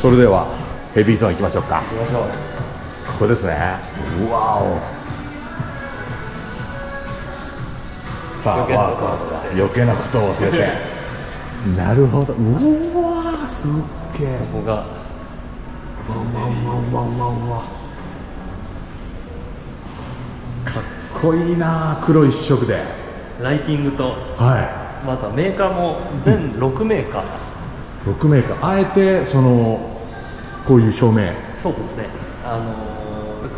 それではヘビーゾーン行きましょうか。行きましょう。ここですねうわおさあワーク余計なことを忘れて。なるほど。うわーすっげえここが。わわわわわかっこいいな黒一色で。ライティングと。はまたメーカーも全6メーカー、い6メーカー。あえてそのこういう照明。そうですね。あのー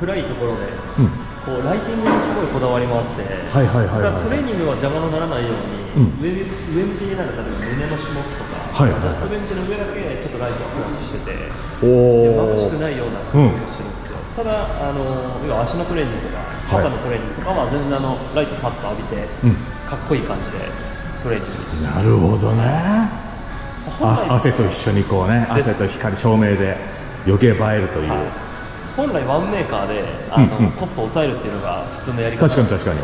暗いところでうん。こうライティングにすごいこだわりもあって、はいはいはいはいトレーニングは邪魔にならないように、うん。上上向きになる例えば胸の種目とか、はいはいはい。ストベンチの上だけちょっとライトを暗くしててお眩しくおないようなうん工夫をしてるんですよ、ただあの要は足のトレーニングとかはい肩のトレーニングとかは全然あのライトパッと浴びて、うん。かっこいい感じでトレーニング。なるほどね。汗と一緒にこうね汗と光照明で余計映えるという、本来ワンメーカーであの、うんうん。コストを抑えるっていうのが普通のやり方。確かに確かに。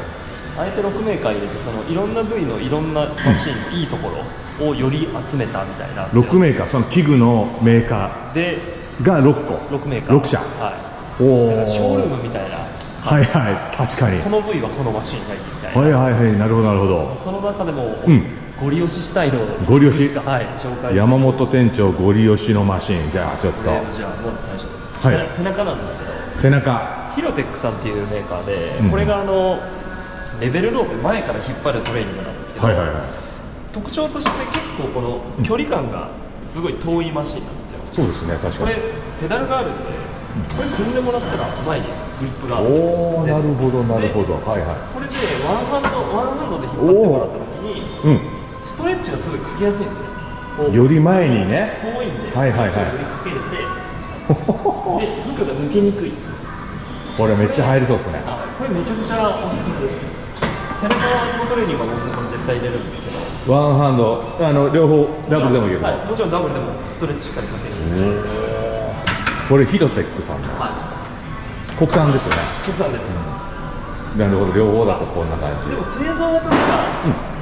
あえて6メーカー入れてそのいろんな部位のいろんなマシンのいいところをより集めたみたいな。6メーカーその器具のメーカでーが6個。6メーカー。6社。はい。おおショールームみたいなはいはい。確かに。この部位はこのマシンがいいみたいな、はいはいはい。なるほどなるほど。その中でも、うん。ゴリ押ししたいのをゴリ押しはい紹介山本店長ゴリ押しのマシン。じゃあちょっと。じゃあまず最初、はい。背中なんですけど。背中。ヒロテックさんっていうメーカーで、うん。これがあのレベルロープ前から引っ張るトレーニングなんですけど、はいはいはい。特徴として結構この距離感がすごい遠いマシンなんですよ、そうですね確かこれにペダルがあるんでこれ踏んでもらったら前にグリップが。おおなるほどなるほでどはいはこれでワンハンドワンハンドで引っ張ってもらった時にいうん。ストレッチがすごいかけやすいんですよより前にね。遠いんではいはいはい。かけれてで。が抜けにくい。これめっちゃ入りそうですね。あこれめちゃくちゃおすすめです。背中のトレーニングは僕絶対入れるんですけど。ワンハンド。あの両方ダブルでもいけるはい、もちろんダブルでもストレッチしっかりかけるこれヒロテックさんの。は国産ですよね。い国産です、なるほど両方だとこんな感じ。でも製造は確か、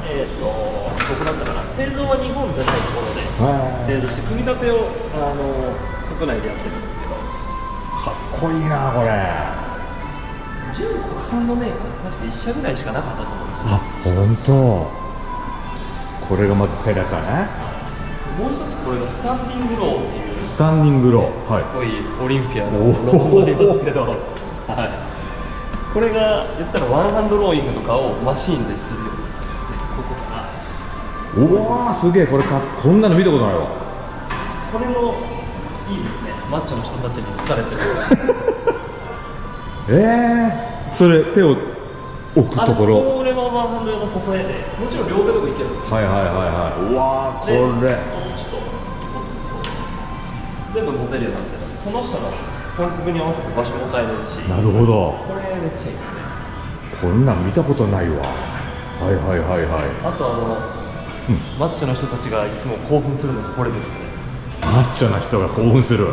えっ、とどこだったかな製造は日本じゃないところではい製造して組み立てをあの国内でやってるんですけど。かっこいいなこれ。純国産のメーカー確か1社ぐらいしかなかったと思うんですあよ本当。これがまず背中ね。もう一つこれがスタンディングローっていうスタンディングロー。はい。こいいオリンピアのロゴもありますけど、はい、これが言ったらワンハンドローイングとかをマシーンです。るようになってますねここ。からうわーすげえ。これかこんなの見たことないわ。これもいいですね。マッチョの人たちに好かれてるし。えー、それ手を置くあところ。これはワンハンド用の支えでもちろん両手でもいける。はいはいはいはい。うわこれ。ちょっと全部持てるようになってる。その下の感覚に合わせて場所も変えれるし。なるほど。これめっちゃいいですね。こんなん見たことないわ。はいはいはいはい。あとあの、マッチョの人たちがいつも興奮するのがこれですね。マッチョな人が興奮する。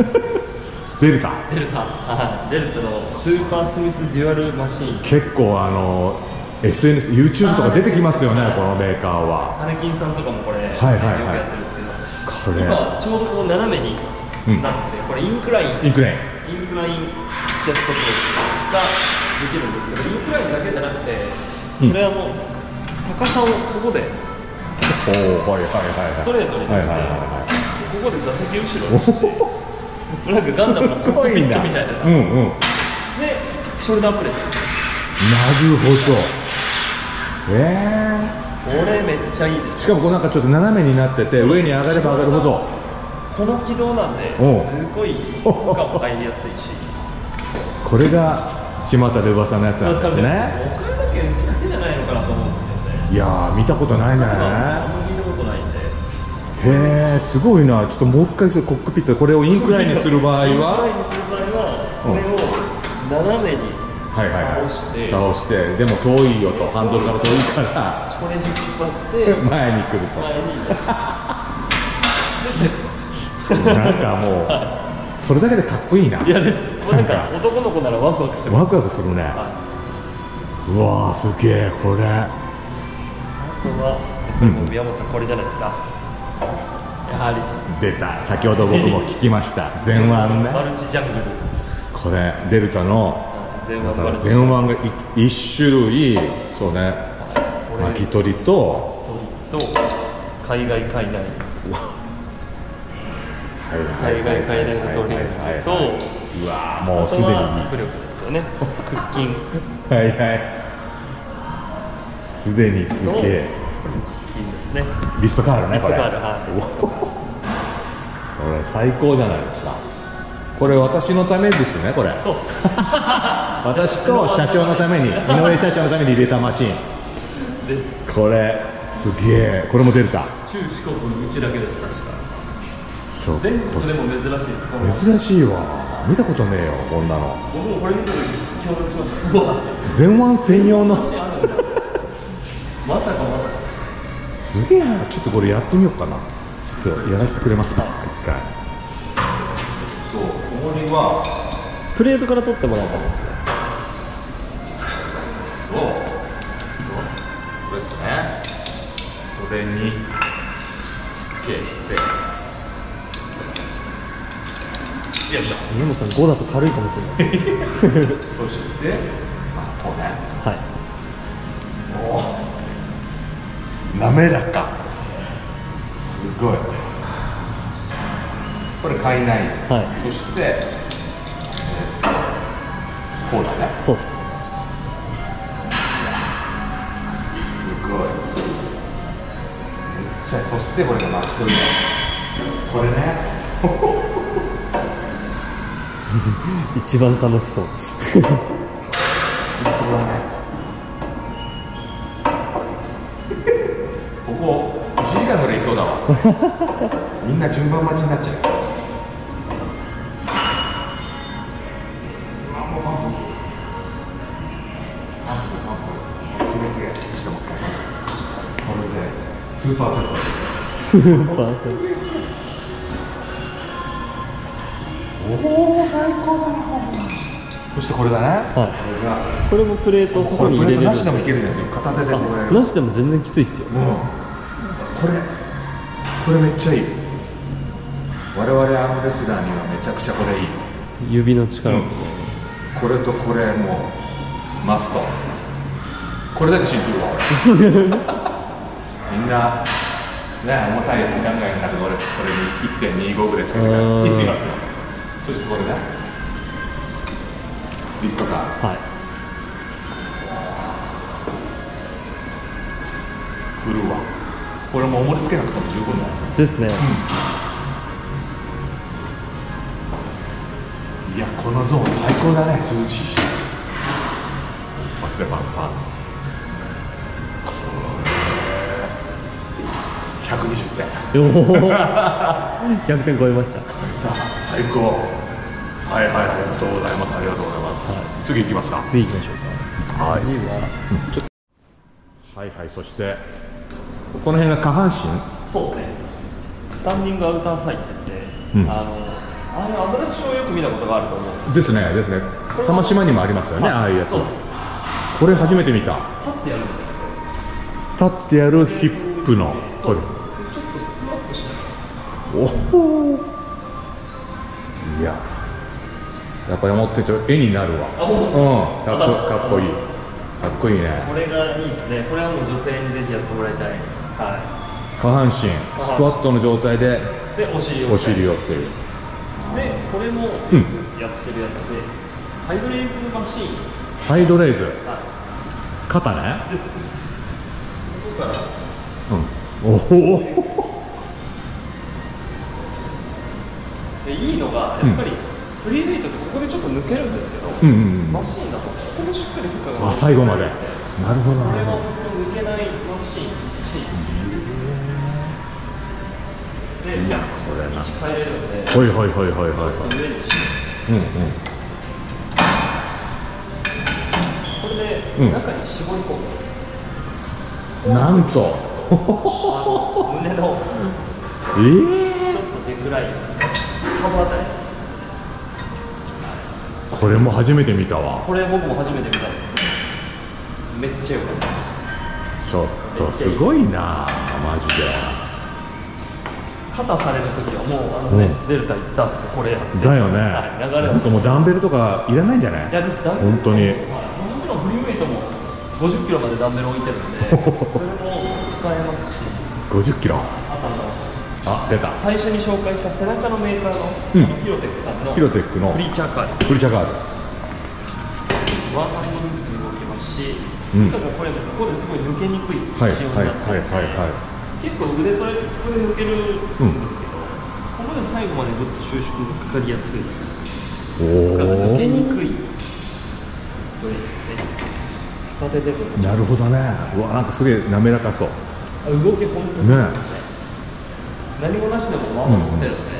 デルタ。デルタはいデルタのスーパースミスデュアルマシーン。結構あの SNS、YouTube とか出てきますよねこのメーカーは。ハネキンさんとかもこれ、はいはいはい。よくやってるこれ。今ちょうどこう斜めにうんなって、これインクライン。インクレイン。クラインチェストプレスができるんですけどインクラインだけじゃなくてうん。これはもう高さをここでーンおおはいはいはいはい。ストレートにできて、はいはいはここで座席後ろにしてなんかガンダムのいコックピットみたいな、うんうん。なでショルダープレス。るほど。えこれめっちゃいいです。ー、しかもこうなんかちょっと斜めになってて上に上がれば上がるほど。この軌道なんですごい負荷も入りやすいし。これが巷で噂のやつなんですね。岡山県うちだけじゃないのかなと思うんですけどね。いやー見たことないね。あんま聞いたことないんで。へえすごいな。ちょっともう一回コックピットこれをインクラインにする場合インクライはンにする場合はこれを斜めにはいはいはい倒して。倒して。でも遠いよと。ハンドルから遠いから。これ引っ張って。前に来ると。なんかもうそれだけでかっこいいな。いやです。なんか。男の子ならワクワクする。ワクワクするね。はうわーすげえこれ。いとはもう宮本さんこれじゃないですか、やはり。出た。先ほど僕も聞きました。前腕マねルチジャングル。これデルタの前腕だからマルチ前腕がい一種類そうねこれ巻き取りとと海外海内海外海内のトレーニングとうわもうすでにとは浮力ですよね腹筋はいはいすでにすげえ筋ですねリストカールねこれリストカールはいこれ最高じゃないですかこれ私のためですねこれ。そうっす。私と社長のために井上社長のために入れたマシン。です。これすげえ。これもデルタ中四国のうちだけです確か。全国でも珍しいです珍しいわ。見たことねえよこんなの。僕もこれ見た時驚愕しました。うわって前腕専用の？まさかまさか。すげえな。ちょっとこれやってみようかな。ちょっとやらせてくれますか？一回そう重りは。たプレートから取ってもらったんですね。そう。これですね。これにつけて。よいしょ。宮本さん5だと軽いかもしれない。そしてあこうね。はい。滑らか。すごいこれ海内はい。そして、えーこうだね。そうっす。すごい。めっちゃそしてこれがマットリこれね。一番楽しそう。本当だね。ここ1時間ぐらいいそうだわ。みんな順番待ちになっちゃうスーパーおお最高だな。そしてこれだね。はい。これがこれもプレートをそこに入れれるこれプレートなしでもいけるんだけど片手でこれ。あなしでも全然きついっすよ。うん。これこれめっちゃいい。我々アームレスラーにはめちゃくちゃこれいい。指の力ですね、これとこれもうマスト。これだけシンプルわ。俺。みんなね重たいやつ考える中で俺これに1.25ぐらいつけてからあーいってみますよ。そしてこれねリストカーはい。振るわ。これも重りつけなくても十分だよ。ですね、いやこのゾーン最高だね涼しいし。マスでパンパン120点。おお。100点超えました。最高。はいはいありがとうございます。ありがとうございます、次行きますか。次行きましょうか。はい。次ははいはいそしてこの辺が下半身？そうですね。スタンディングアウターサイって言って、うん。あのああいうアトラクションをよく見たことがあると思うんですですねですね。玉島にもありますよねああいうやつ。これ初めて見た。立ってやるんです立ってやるヒップの。そうですおお。いや。やっぱり思ってちょ絵になるわ。あ本当ですうん。かかっこかっこいい。かっこいいね。これがいいですね。これはもう女性にぜひやってもらいたい。は下半身スクワットの状態でいでお尻をお尻をっていう。でこれもうん。やってるやつで、サイドレイズマシーン。サイドレイズ。は肩ね。いです。ここから。うん。おおでいいのがやっぱり、フリーウェイトってここでちょっと抜けるんですけど、うんうんうん。マシーンだとここもしっかり負荷があ最後まで。なるほどこれは抜けないマシーンでいやこれな変えれるのではいはいはいはいはい。はいうんうん。これでうん。中に絞り込む、なんと。あの胸のええちょっとデクライン株あたりこれも初めて見たわ。これ僕も初めて見たんですめっちゃ良かったです。そうとすごいなマジで。肩される時はもうあのね、うん。デルタ行った後これやって。だよね、はい、流れは。なんかもうダンベルとかいらないんじゃない？いやですダンベル。本当に。はい。もちろんフリーウェイトも50キロまでダンベル置いてるんで それも使えますし。50キロ？あ出た。最初に紹介した背中のメーカーの,、うん。ヒロテックさんのヒロテックの。クリーチャーカード。プリチャガールワンハンドずつ動きますし、うん。これここですごい抜けにくいはい仕様にはいなって結構腕トレここで抜けるんですけど、ここで最後までぐっと収縮がかかりやすい。お抜けにおくい。トレーニングですね。片手で。もなるほどね。うわなんかすげえ滑らかそう。あ動き本当そうですね何もなしでもまあまあ持ってるので、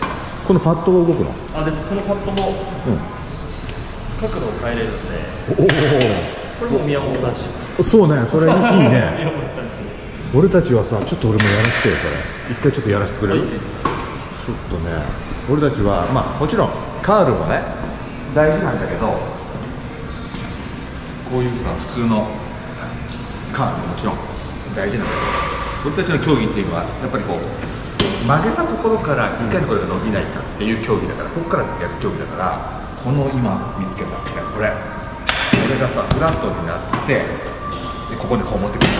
このパッドが動くの？あです。このパッドもうん。角度を変えれるんで。おこれも宮本さんし。おそうね。それいい 宮ね本さんし。俺たちはさちょっと俺もやらせてよそれ。一回ちょっとやらせてくれる？ちょっとね。俺たちはまあもちろんカールもね大事なんだけどこういうさ普通のカールももちろん大事なんだけど俺たちの競技っていうのはやっぱりこう曲げたところからいかにこれが伸びないかっていう競技だからここからやる競技だからこの今見つけたこれ。これがさフラットになってでここにこう持ってくる。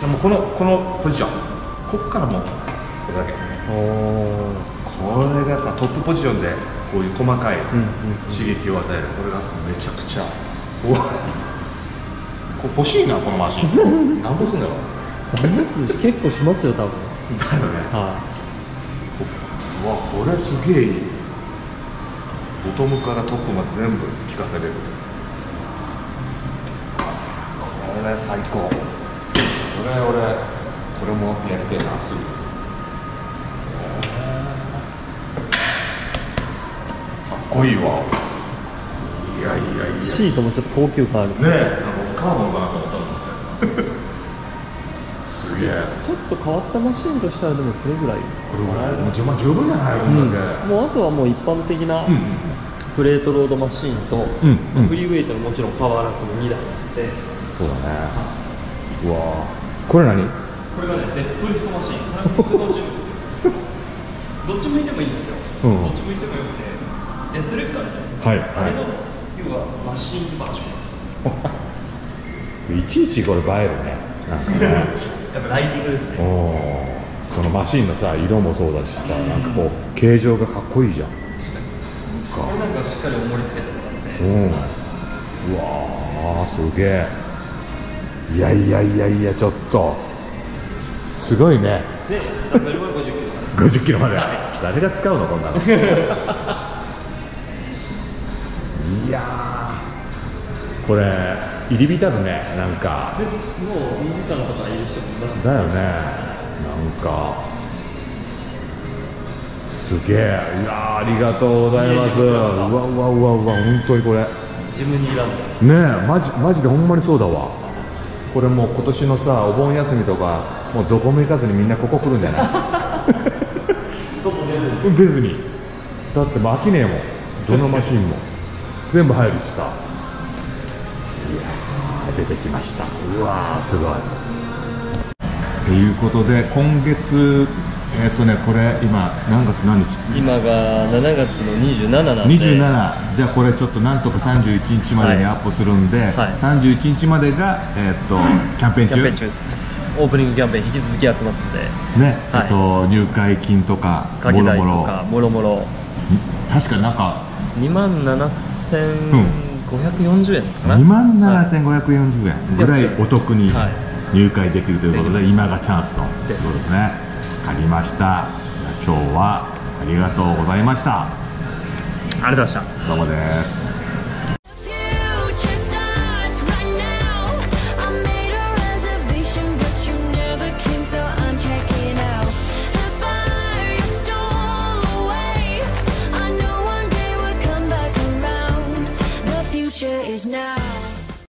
でもこのこのポジション。ここからもうこれだけ。おこれがさトップポジションでこういう細かいん刺激を与える。これがめちゃくちゃうわ。これ欲しいなこのマシン。何ぼすんだろう。結構しますよ多分。だよね。はうわこれすげえ。いいボトムからトップまで全部効かせれる。これ最高。これ俺これもやりてえな。すぐかっこいいわ。いやいやいや。いシートもちょっと高級感ある。ねえなんかカーボンかなと思ったのちょっと変わったマシンとしたらでもそれぐらい。これぐらいもう十まあ十分じゃないんもうあとはもう一般的なうん。プレートロードマシンと、うんうん。フリーウェイトのもちろんパワーラックも2台あって。そうだね。うわ。これ何？これがねデッドリフトマシン。これは150どっち向いてもいいんですよ、うん。どっち向いてもよくて。デッドリフトあるじゃないですか、はい。あれの要はマシンバージョン。いちいちこれ映えるね。なんかね やっぱライティングですね。そのマシンのさ色もそうだしさなんかこう形状がかっこいいじゃん。なんかしっかり重りつけてもらってうん。うわーすげえ。いやいやいやいやちょっと。すごいね。でダブルは50キロ。まで50キロまで。誰が使うのこんなの。いやー。これ入り浸るねなんか。でもう2時間とかいる人もいます。だよねなんか。すげえ。いやーありがとうございます。うえわうわうわうわ本当にこれ。ねジムニーランドえマジマジでほんまにそうだわ。これもう今年のさお盆休みとかもうどこも行かずにみんなここ来るんじゃない？どこ出る出ずに。だってもう飽きねえもん。どのマシンも。全部入るしさ出てきました。うわーすごい。ということで今月えっ、とねこれ今何月何日？今が7月の27なんで。27じゃあこれちょっとなんとか31日までにアップするんで、はい。31日までが、えっとキャンペーン中？キャンペーン中です。オープニングキャンペーン引き続きやってますんで。ね、はい。えっと入会金とかもろもろ。かもろもろ。確かなんか2万7540円かな、2万7540円。ぐらいお得にはい。入会できるということで、でき今がチャンスというですね。分かりました。今日はありがとうございました。ありがとうございました。どうもです